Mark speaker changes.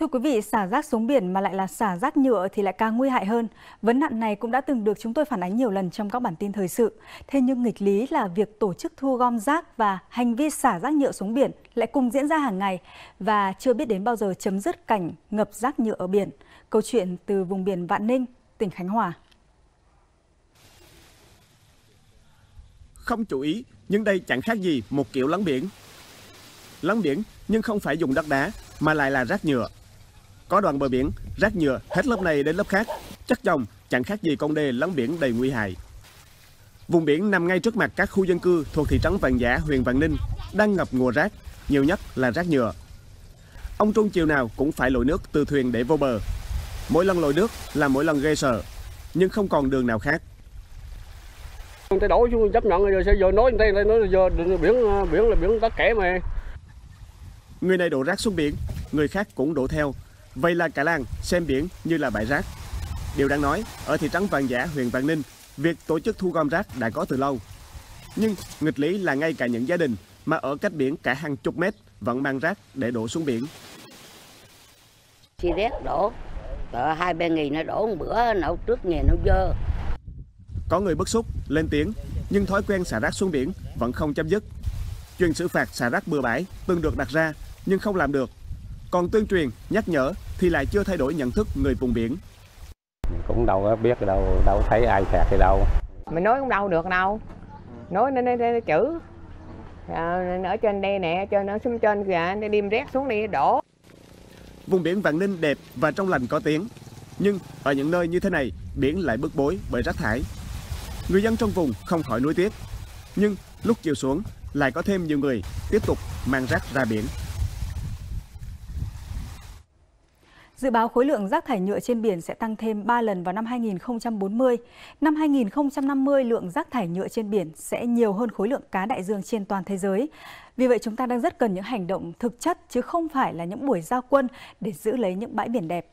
Speaker 1: Thưa quý vị, xả rác xuống biển mà lại là xả rác nhựa thì lại càng nguy hại hơn. Vấn nạn này cũng đã từng được chúng tôi phản ánh nhiều lần trong các bản tin thời sự. Thế nhưng nghịch lý là việc tổ chức thu gom rác và hành vi xả rác nhựa xuống biển lại cùng diễn ra hàng ngày và chưa biết đến bao giờ chấm dứt cảnh ngập rác nhựa ở biển. Câu chuyện từ vùng biển Vạn Ninh, tỉnh Khánh Hòa.
Speaker 2: Không chú ý, nhưng đây chẳng khác gì một kiểu lắng biển. Lắng biển nhưng không phải dùng đất đá mà lại là rác nhựa. Có đoạn bờ biển, rác nhựa hết lớp này đến lớp khác, chất chồng chẳng khác gì con đê lấn biển đầy nguy hại. Vùng biển nằm ngay trước mặt các khu dân cư thuộc thị trấn Vạn Giả, huyện Vạn Ninh đang ngập ngùa rác, nhiều nhất là rác nhựa. Ông Trung chiều nào cũng phải lội nước từ thuyền để vô bờ. Mỗi lần lội nước là mỗi lần gây sợ, nhưng không còn đường nào khác.
Speaker 3: Người ta đổ xuống chấp nhận rồi sẽ giờ nói người ta nói giờ biển biển là biển đất kẻ mà.
Speaker 2: Người này đổ rác xuống biển, người khác cũng đổ theo. Vậy là cả làng xem biển như là bãi rác. Điều đáng nói, ở thị trấn Vạn Giả, huyện Vạn Ninh, việc tổ chức thu gom rác đã có từ lâu. Nhưng nghịch lý là ngay cả những gia đình mà ở cách biển cả hàng chục mét vẫn mang rác để đổ xuống biển.
Speaker 4: Xì rét đổ, Cỡ hai ba nghìn nó đổ một bữa nấu trước nghề nó dơ.
Speaker 2: Có người bức xúc, lên tiếng, nhưng thói quen xả rác xuống biển vẫn không chấm dứt. Chuyện xử phạt xả rác bừa bãi từng được đặt ra nhưng không làm được. Còn tuyên truyền, nhắc nhở thì lại chưa thay đổi nhận thức người vùng biển.
Speaker 5: Cũng đâu có biết đâu, đâu thấy ai phạt thì đâu.
Speaker 6: Mình nói cũng đâu được đâu. Nói nên, nên, nên chữ. À, ở trên đây nè, trên ở xuống trên kìa, đi đem rác xuống đi đổ.
Speaker 2: Vùng biển Vạn Ninh đẹp và trong lành có tiếng. Nhưng ở những nơi như thế này, biển lại bức bối bởi rác thải. Người dân trong vùng không khỏi nuối tiếc. Nhưng lúc chiều xuống, lại có thêm nhiều người tiếp tục mang rác ra biển.
Speaker 1: Dự báo khối lượng rác thải nhựa trên biển sẽ tăng thêm 3 lần vào năm 2040. Năm 2050, lượng rác thải nhựa trên biển sẽ nhiều hơn khối lượng cá đại dương trên toàn thế giới. Vì vậy, chúng ta đang rất cần những hành động thực chất chứ không phải là những buổi giao quân để giữ lấy những bãi biển đẹp.